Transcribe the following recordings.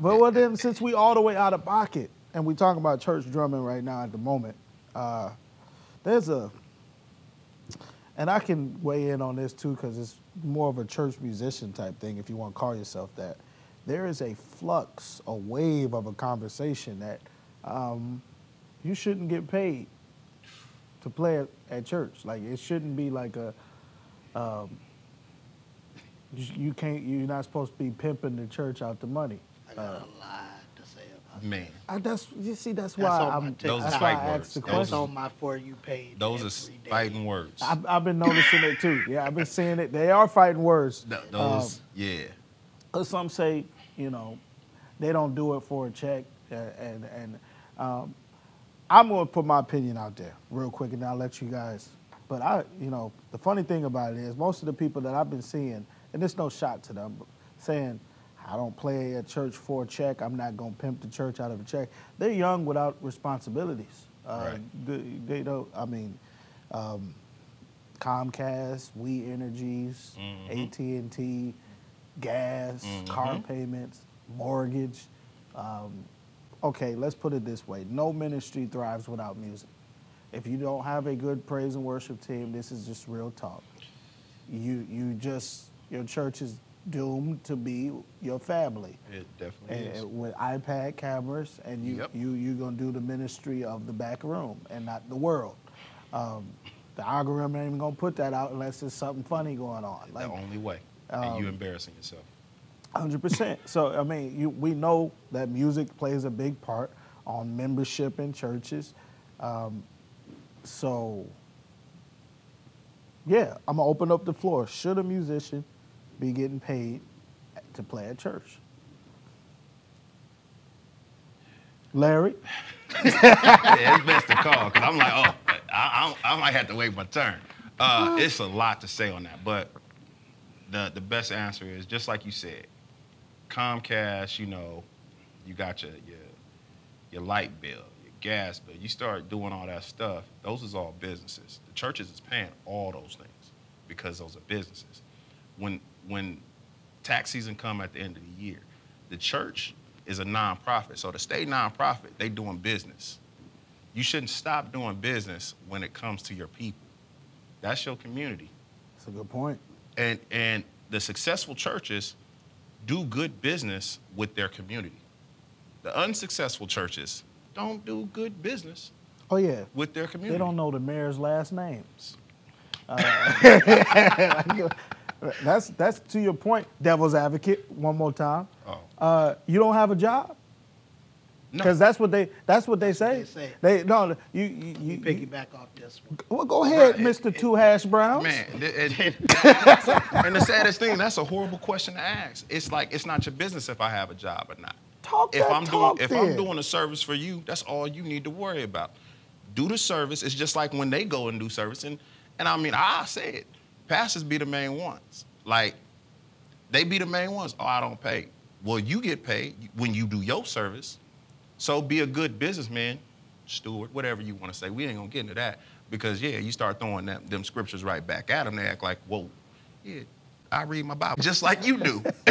But well, then since we all the way out of pocket, and we talking about church drumming right now at the moment, uh, there's a, and I can weigh in on this too because it's more of a church musician type thing. If you want to call yourself that, there is a flux, a wave of a conversation that um, you shouldn't get paid to play at, at church. Like it shouldn't be like a. Um, you, you can't. You're not supposed to be pimping the church out the money. I got a lot to say about Man, I, that's you see. That's, That's why on my I'm. ticket. Those that's why I asked the Those That's question. on my for you page. those every are day. fighting words. I've, I've been noticing it too. Yeah, I've been seeing it. They are fighting words. Th- those, yeah. Cause some say, you know, they don't do it for a check, uh, and and um, I'm gonna put my opinion out there real quick, and I'll let you guys. But I, you know, the funny thing about it is most of the people that I've been seeing, and there's no shot to them, but saying I don't play at church for a check. I'm not gonna pimp the church out of a check. They're young without responsibilities. Uh, Right. they, they don't. I mean. Um, Comcast, We Energies, Mhm. AT&T, gas, car Mhm. payments, mortgage. Um, okay, let's put it this way: no ministry thrives without music. If you don't have a good praise and worship team, this is just real talk. You you just your church is doomed to be your family It definitely and, is. with iPad cameras, and you Yep. you you gonna do the ministry of the back room and not the world. Um, the algorithm ain't even gonna put that out unless there's something funny going on. the only way. and um, you embarrassing yourself. Hundred percent. So I mean, you, we know that music plays a big part on membership in churches. Um, so yeah, I'm gonna open up the floor. Should a musician be getting paid to play at church? Larry, yeah, it's best to call because I'm like, oh, I, I, I might have to wait my turn. Uh, it's a lot to say on that, but the the best answer is just like you said, Comcast. You know, you got your your your light bill, your gas bill. You start doing all that stuff. Those is all businesses. The churches is paying all those things because those are businesses. When when tax season come at the end of the year, the church is a nonprofit. So to stay nonprofit, they doing business. You shouldn't stop doing business when it comes to your people. That's your community. that's a good point. And and the successful churches do good business with their community. The unsuccessful churches don't do good business Oh yeah, with their community. they don't know the mayor's last names. Uh, that's that's to your point, devil's advocate. One more time. Oh. Uh, you don't have a job No. because that's what they that's what they say. They say. They no you you, You you, you piggyback off this one. well go ahead, Right. Mister Two Hash Browns. Man, th- it- and the saddest thing, that's a horrible question to ask. It's like it's not your business if I have a job or not. Talk if that I'm talk doing if. I'm doing a service for you, that's all you need to worry about. Do the service. It's just like when they go and do service, and and I mean I say it, pastors be the main ones. Like they be the main ones. Oh, I don't pay. Well, you get paid when you do your service. So be a good businessman, steward, whatever you want to say. We ain't gonna get into that because yeah, you start throwing them, them scriptures right back at them. They act like, whoa, yeah, I read my Bible just like you do.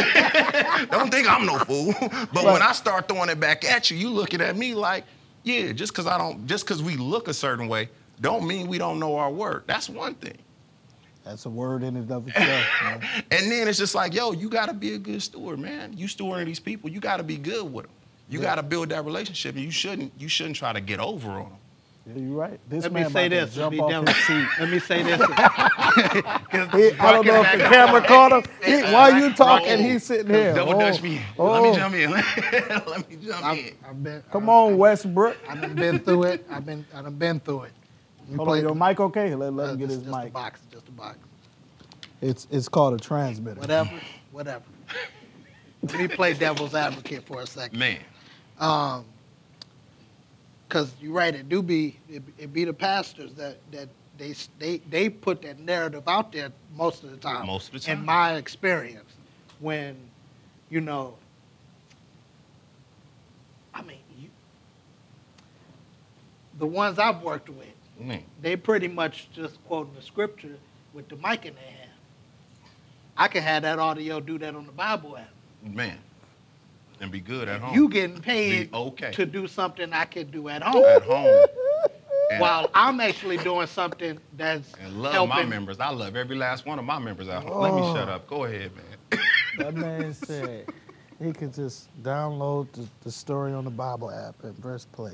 Don't think I'm no fool. But when I start throwing it back at you, you looking at me like, yeah, just because I don't, just because we look a certain way, don't mean we don't know our word. That's one thing. That's a word in and of itself. man. And then it's just like, yo, you got to be a good steward, man. You stewarding these people, you got to be good with them. You Yeah. got to build that relationship, and you shouldn't, you shouldn't try to get over on them. Yeah, you're right. This Let man me say about to this. to Jump be off done- seat. Let me say this. He- I don't know if the camera caught him. He, while you talking, he's sitting here. Double Oh, dutch me. oh. Let me jump in. Let me jump I've, in. I've been, Come on, Westbrook. I've been through it. I've been, I've been through it. You Hold on, your mic okay? Let, let uh, him get just, his just a mic. box, just a box. It's it's called a transmitter. Whatever, whatever. Let me play devil's advocate for a second. Man, Um, cause you're right, it do be it, it be the pastors that that they they they put that narrative out there most of the time. Most of the time. In my experience, when you know, I mean, you, the ones I've worked with, man. they pretty much just quoting the scripture with the mic in their hand. I can have that audio do that on the Bible app. Man. and be good at home. You getting paid Be okay. to do something I can do at home, at home. And, while I'm actually doing something that's and love helping. my members. I love every last one of my members at home. Let me Oh. shut up. Go ahead, man. That man said he could just download the, the story on the Bible app and press play.